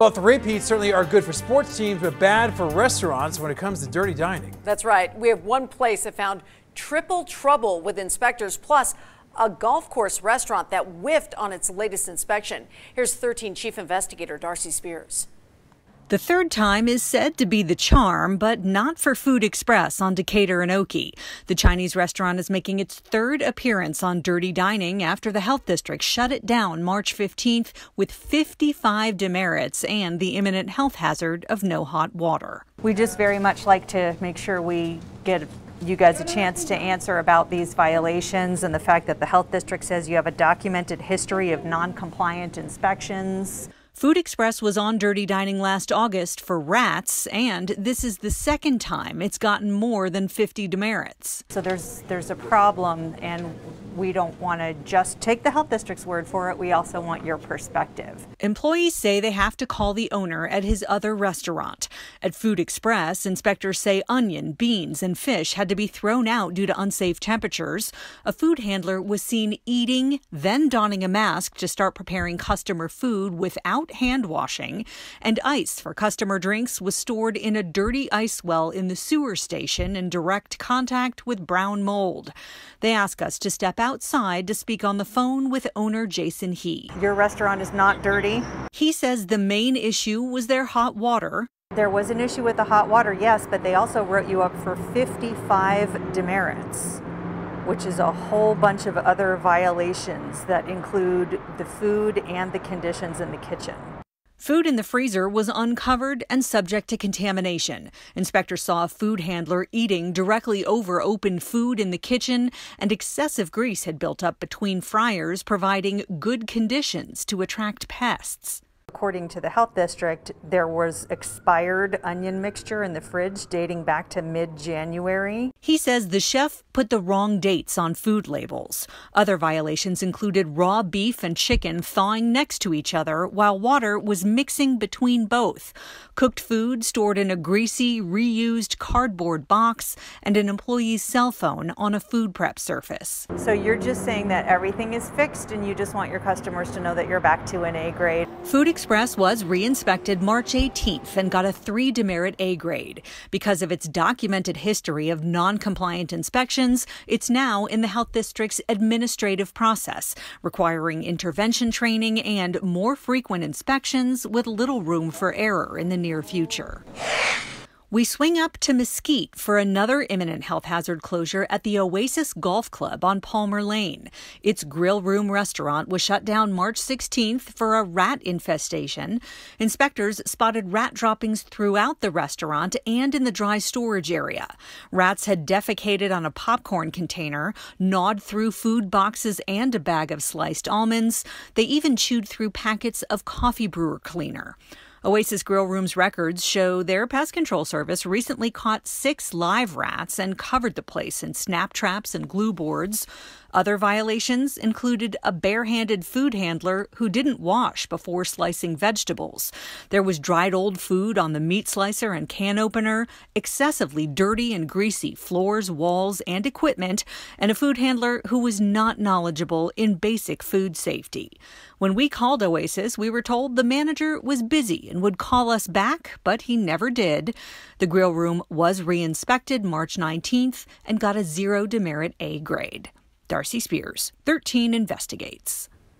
The repeats certainly are good for sports teams, but bad for restaurants when it comes to dirty dining. That's right. We have one place that found triple trouble with inspectors, plus a golf course restaurant that whiffed on its latest inspection. Here's 13 Chief Investigator Darcy Spears. The third time is said to be the charm, but not for Food Express on Decatur and Oakey. The Chinese restaurant is making its third appearance on Dirty Dining after the Health District shut it down March 15th with 55 demerits and the imminent health hazard of no hot water. We just very much like to make sure we get you guys a chance to answer about these violations and the fact that the Health District says you have a documented history of non-compliant inspections. Food Express was on Dirty Dining last August for rats, and this is the second time it's gotten more than 50 demerits. So there's there's a problem, and we don't want to just take the health district's word for it. We also want your perspective. Employees say they have to call the owner at his other restaurant. At Food Express, inspectors say onion, beans, and fish had to be thrown out due to unsafe temperatures. A food handler was seen eating, then donning a mask to start preparing customer food without hand washing. And ice for customer drinks was stored in a dirty ice well in the sewer station in direct contact with brown mold. They ask us to step outside to speak on the phone with owner Jason He. Your restaurant is not dirty. He says the main issue was their hot water. There was an issue with the hot water, yes, but they also wrote you up for 55 demerits, which is a whole bunch of other violations that include the food and the conditions in the kitchen. Food in the freezer was uncovered and subject to contamination. Inspectors saw a food handler eating directly over open food in the kitchen, and excessive grease had built up between fryers, providing good conditions to attract pests. According to the health district, there was expired onion mixture in the fridge dating back to mid January. He says the chef put the wrong dates on food labels. Other violations included raw beef and chicken thawing next to each other while water was mixing between both, cooked food stored in a greasy, reused cardboard box, and an employee's cell phone on a food prep surface. So you're just saying that everything is fixed and you just want your customers to know that you're back to an A grade? Food Express was re-inspected March 18th and got a three demerit A grade. Because of its documented history of non-compliant inspections, it's now in the Health District's administrative process, requiring intervention training and more frequent inspections with little room for error in the near future. We swing up to Mesquite for another imminent health hazard closure at the Oasis Golf Club on Palmer Lane. Its grill room restaurant was shut down March 16th for a rat infestation. Inspectors spotted rat droppings throughout the restaurant and in the dry storage area. Rats had defecated on a popcorn container, gnawed through food boxes and a bag of sliced almonds. They even chewed through packets of coffee brewer cleaner. Oasis Grill Room's records show their pest control service recently caught six live rats and covered the place in snap traps and glue boards. Other violations included a barehanded food handler who didn't wash before slicing vegetables. There was dried old food on the meat slicer and can opener, excessively dirty and greasy floors, walls, and equipment, and a food handler who was not knowledgeable in basic food safety. When we called Oasis, we were told the manager was busy and would call us back, but he never did. The grill room was re-inspected March 19th and got a zero demerit A grade. Darcy Spears, 13 Investigates.